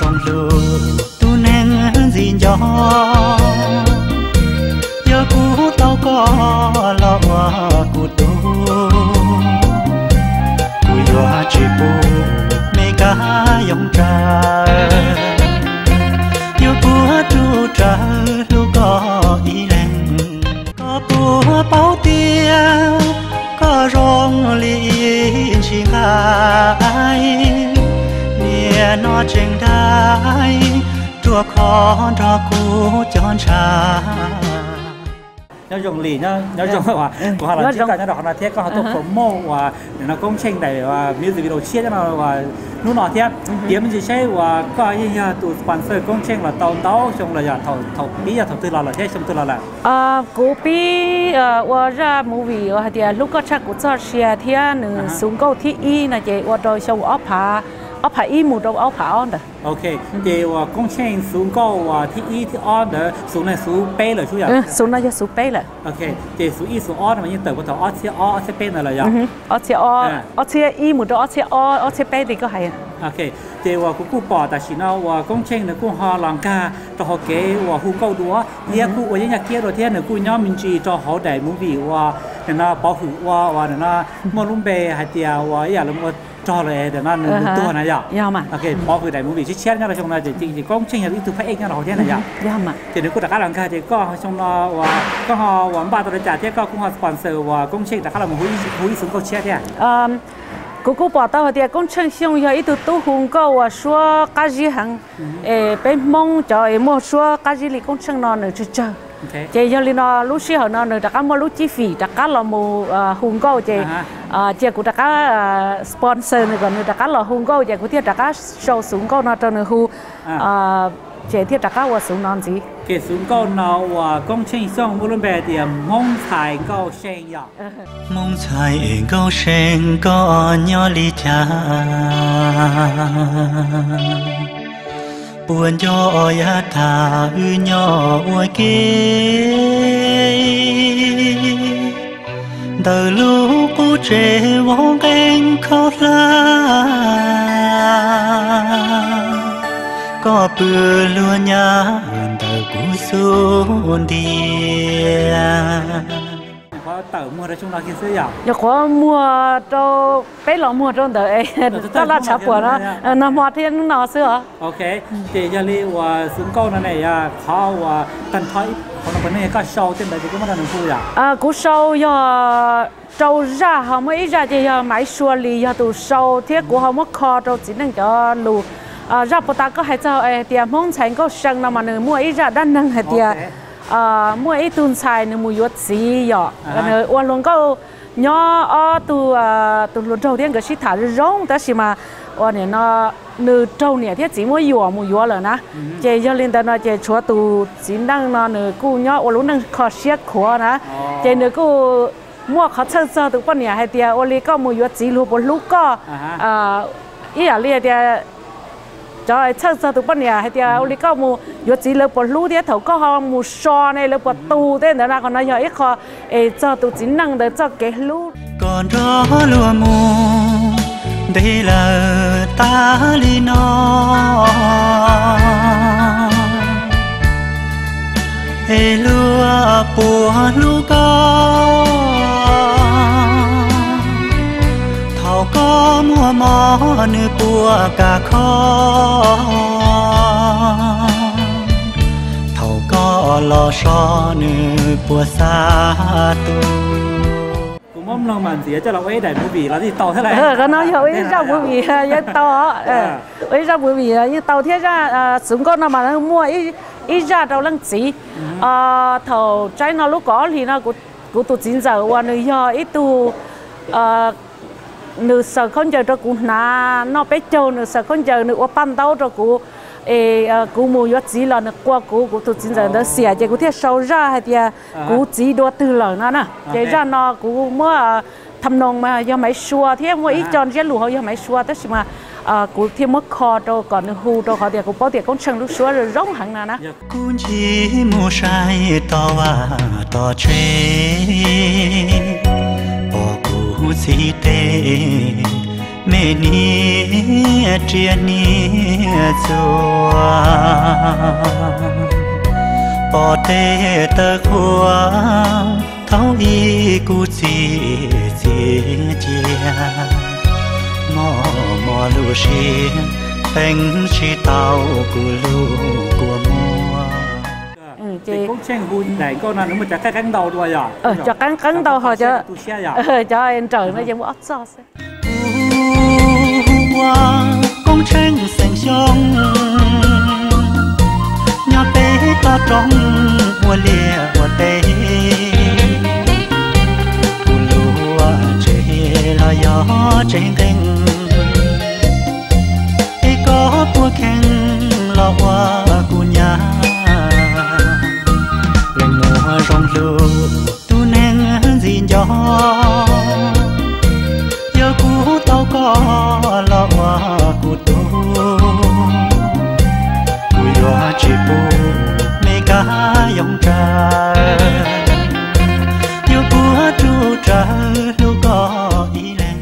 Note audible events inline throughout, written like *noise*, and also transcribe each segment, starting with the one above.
rong lu tu neng gì gió giờ cú tao có lo cú tu cú yo chỉ bu mê cá yong trà giờ cú tu trà lu có ý leng có bùa bao tia có rong liên chỉ ngài nia nó trên đai chùa khó đó cú chọn trà nhớ dùng lì nhớ nhớ dùng hòa hòa là chỉ cả nhớ đọc là thế có họ tổ phổ mô và nó công trình này và music video chia cho nó và lúc nọ thế. Điểm gì sẽ và có ý là tụ sponsor công trình là tàu tàu xong là giờ thầu thầu bí là thầu tư là là thế xong tư là là. À cú bi ờ và ra movie và thì lúc có chắc cũng cho share thế nữa xuống câu thi y là chị và rồi xong ốp ốp hạ y một đâu ốp hạ on đó ok thì và công trình xuống câu và thi y thi on đó xuống này xuống bê rồi chú ừ xuống nó cho xuống bê là ok thì xuống y xuống on mà như tờ của tàu on xe on xe bê này là giờ ở xe o ở xe y một đâu ở xe o ở xe bê thì có hay ok thì và cũng cũng bỏ tại sao và công trình nó cũng họ làm cả cho họ kế và hú câu đúa thì cũng ở nhà kia rồi thế nó cũng nhóm mình chỉ cho họ để muốn vì và nó bảo hữu và và nó mua lung bê hay tiệt và ý là cho lại để nó nâng tua này giờ dạ mà ok bảo hữu để muốn chỉ chết nhau là trong này chỉ chỉ công trình là ít từ phải nhau là họ thế này giờ dạ mà thì nếu cũng đã các làm cả thì có trong nó và có họ và ba tôi trả thế có cũng họ sponsor và công trình đã các làm húi húi xuống câu chết thế à? Cô cô bảo tao thì con chân xong giờ ít tu hùng câu à xua cái gì hàng ê bên mong cho em mua xua cái gì thì con chân nó nữa chứ chờ chị giờ nó lúc xưa nó nữa đã mua lúc chi phí đã cá là mua hùng câu chị à chị cũng đã cá sponsor nữa còn đã cá là hùng câu chị cũng thiết đã cá show xuống câu nó cho nữa hu chị thiết đã cá vào xuống non gì? Cái xuống câu nó và công trình xong vô luôn về thì mong tài câu sen ya mong tài câu sen có nhỏ li cha. Buồn cho ya thà ư nhỏ ôi kê. Từ lúc trẻ vong anh khóc la có bữa luôn nhá từ cú xuống đi có tờ mua ra chung là kia xưa ya giờ có mua cho bé lọ mua trong đời đó là chả của nó. nó mua thiên nó xưa. Ok thì giờ li và xuống câu này à khó và tân thái họ nó bên này có show trên đây thì cũng mà đừng vui à? À cú show giờ trâu ra họ mới ra thì giờ máy xua li giờ tụ show thiết của họ mới kho trâu chỉ nên cho lù. À ra bộ ta có hay cho ấy thì mong thành có sang nào mà nữa mua ít ra đan năng thì à mua ít tuần xài nữa mua yuột gì vậy cái nữa quan luôn có nhỏ ở tu tu luôn trâu tiên cái sĩ thả rong ta xí mà quan này nó nữ trâu này thì chỉ mua yuột mua yuột rồi na chị cho lên đó nó chị chúa tu chỉ năng nó nữa cô nhỏ quan luôn năng khó xiết khó na chị nữa cô mua khó chơi chơi tụ quan này hay thì quan lý có mua yuột gì luôn bốn lúc có. À ý là liền thì cho chơi chơi tụ quan này hay thì quan lý có mua yuột gì luôn bốn lúc thì thầu có họ mua so này bốn tu thế nữa là còn nó giờ ít khó. Ê cho tụ chỉ năng để cho cái lúc còn đó lúa mù để là ta li nó e lúa bùa lúa có. Thảo có mua mò nữ bùa cả khó thảo có lò xo nữ bùa xa tu cho là ấy để mua vì là gì tàu thế này. Ờ cái nó hiểu ý ra như tàu *laughs* ờ ý ra như tàu thế ra xuống con nào mà nó mua ý ý ra đâu lăng chỉ ờ thầu trái nó lúc có thì nó cũng cũng tụ chín giờ qua nơi giờ ít tụ ờ nữ sợ không chờ cho cũng na nó bé châu nữ sợ không chờ nữ qua pan tàu cho cũng ê cú mua yuất gì là nó qua cú cú tụt chính giờ nó xỉa chỉ cú thiết sâu ra hay thì cú chỉ đua từ lợn nó nè chỉ ra nó cú mua thầm nông mà do máy xua thế mua ít tròn chết lù họ do máy xua tất mà cú thiết mất kho đâu còn hù đâu họ thì cú bao tiền con chân lúc xua rồi rong hàng nào nè cú chỉ mua sai to và to chê bỏ cú chỉ tê mẹ nia chia nia chùa bỏ tê tơ khua thấu y cu chi chi chia mò mò lu xi phanh chi tàu cu lu của mua chị cũng chen gun này con nào nó mà chắc cái cắn đầu rồi à ờ cho cắn cắn đầu họ à ờ cho em trời nó giống ớt sauce công tranh xanh nhà bé ta trong mùa lìa, mùa tê. Lúa chế là gió trên cánh ấy có bùa khen là hoa của nhà. Lên mùa rong lúa tu nén gì gió. Giờ cũ tao có là hoa của tôi cùi chỉ bù mê cá dòng trà giờ cũ tru trà lúc có ý lên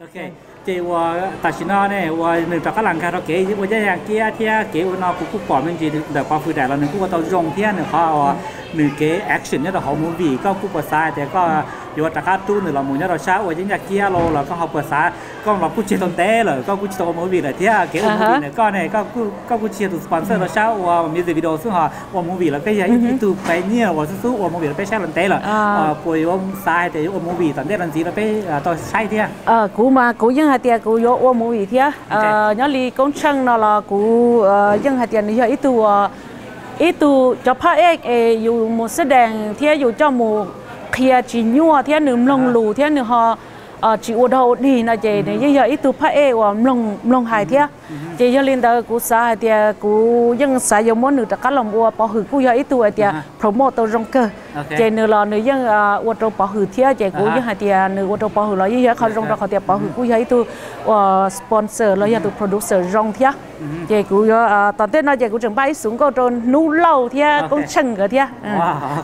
ok và ta chỉ nói này và nửa trạc các làng khai đó kể và cái hàng kia kia kể và nó cũng cũng bỏ mình chỉ để qua phụ đại là nửa cũng có tàu rồng kia nữa họ nửa cái action nhất là họ muốn vì có bớt sai thì có dù tu nữa là muốn nhất là sao vậy nhạc kia lô là có bớt sai có là cú chơi tôm té rồi có cú chơi tôm vì là thế cái ôm vì này có này có cú có cú chơi tụi sponsor là sao và music video xuống họ. Và muốn vì cái gì? Uh-huh. YouTube cái nhiều và xuống xuống và muốn vì là rồi à. ờ, cuối ôm sai thì ôm muốn tận té lần gì là cái à, tôi sai thế à? Ờ, cú mà cú dân hạt tiền cú vô ôm muốn vì thế à? ờ, nhớ li công chân nó là cú dân hạt tiền như vậy tu ít tu cho pha ế ế dù một sẽ đèn thế dù cho một kia chỉ nhua thế nửa lông à. lù thế nửa họ ờ, chỉ uống đầu đi là chị này giờ ít tu pha ế và lông lông hài thế chị cho liên tới cú xã thì à, cú dân xã giống muốn được các lòng ua bảo hử cú giờ ít tuổi thì à, promote tôi rong cơ. Chị nữ lo nữ dân à, ua trâu bỏ hử thia chị cú dân thì nữ ua trâu bảo hử lo giờ khó rong ra khỏi thì bảo hử cú giờ ít tuổi sponsor lo giờ tụ producer rong thia chị cú giờ toàn tết nói chị cú trường bay xuống câu trôn nú lâu thia cũng chừng cái thia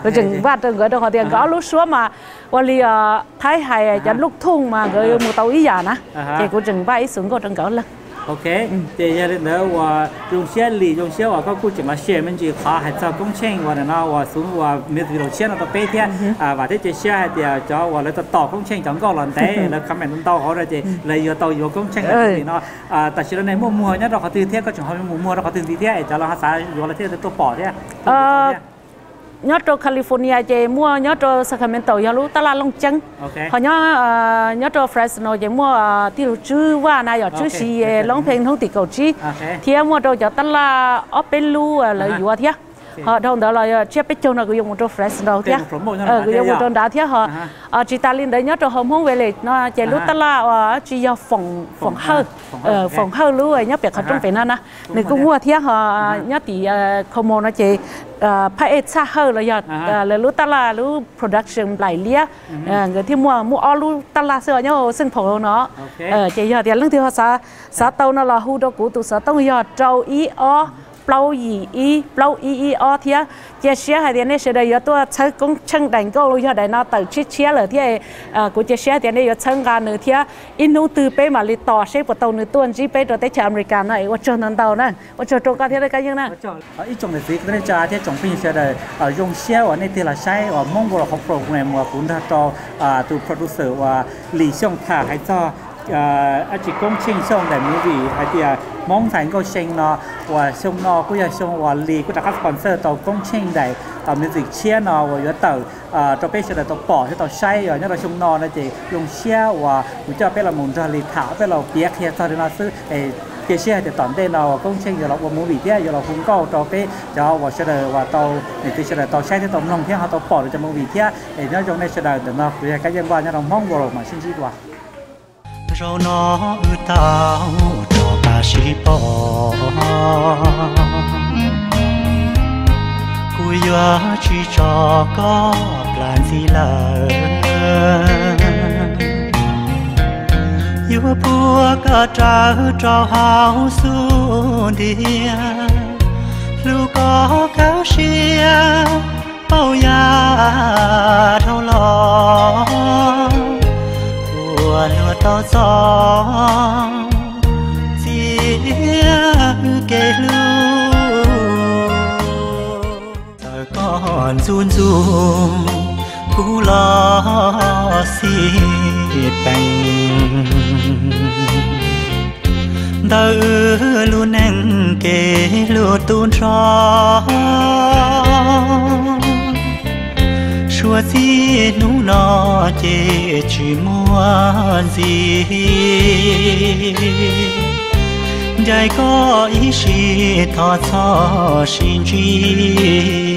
rồi chừng ba chừng cái đâu họ thì có lúc xuống mà quan li ờ, thái hài chán lúc thung mà người một tàu ý giả nè. Chị cú trường bay xuống câu trôn gỡ lần ok thì giờ đến đó và dùng xe lì dùng xe và các cụ chỉ là xe mình chỉ khó hay cho công trình và nó và xuống và mình thì đầu xe nó tập bê thế à và thế chỉ xe thì cho và lấy tàu công trình chẳng có lần thế là các mình tàu họ rồi thì lấy giờ tàu vô công trình thì nó à tại sao này mua mua nhá rồi họ từ thế có trường hợp mua mua rồi họ từ thế cho nó họ xả vô là thế tôi bỏ thế nhớ cho California chị mua nhớ cho Sacramento giờ lúc ta là long chân họ nhớ nhớ cho Fresno chị mua tiêu chữ và này giờ chữ gì long phèn không tỷ cầu chi thì mua cho cho ta là Opelu là vừa thế Ờ, họ đồng đó là ờ, chia bích châu nó cứ dùng một chỗ fresh đâu ờ, thế ờ cứ dùng một chỗ đá thế họ chị ta lên đấy nhớ cho hôm hôm về lại nó chạy lúc ta là chỉ do phòng phòng hơ ờ phòng hơ lúc ấy nhớ việc họ trong phải nó nè. Nên cũng mua thế họ nhớ thì không mua nó chỉ phải ít xa hơn là giờ là lúc ta là lúc production lại lia. Người thì mua mua all lúc ta là sửa nhau sinh phổ nó. Ờ chỉ giờ thì lúc thì họ sa sa tàu nó là hu đâu cũ tụ sa tàu giờ trâu ý o lâu gì y lâu y y o thế chia sẻ hay thế này sẽ đây tôi chơi cũng chân đánh câu rồi đây nó tự chia sẻ rồi à của chia sẻ thì này có chân gan nữa thế in nô từ bé mà đi tỏ sẽ bắt đầu nữa tuần chỉ bé rồi tới chơi America này ở chỗ nông tàu này ở chỗ chỗ cái thế này cái gì này ở ít trong này thì cái này cha thế trong pin sẽ đây ở dùng xe ở này thì là sai ở mong gọi học program của chúng ta cho từ producer và lý xong thả hay cho à chỉ công trình xong để mua gì hay thì mong thành câu sinh nó 我胸喏，我也胸我里，我大概 sponsor 到工程的，到 music 切喏，我有到呃，到被写的到宝，就到晒哟，那到胸喏那就用切我，我就被了蒙着里头，被了别开到的那是诶。cái xe thì tổng đây là công trình rồi là của mỗi vị thế rồi là cũng có cho cái cho và xe đời và tàu thì cái xe đời tàu xe thì tổng lòng thiên họ tàu bỏ được cho mỗi vị thế thì nó trong đây xe đời thì nó cái dân qua nó mong vào mà xin chỉ qua ta chỉ bỏ cùi gió chỉ cho có plan gì lỡ yêu bùa cả trả cho hào xuống địa lưu có cáo xia bao ya thâu lo lúa lúa to kể lưu kê lu giờ còn run run cú lo xì bành đỡ luôn anh kể lưu tuôn cho chùa gì nú nó chê chỉ mua gì dài có ý gì thọ thọ xin chi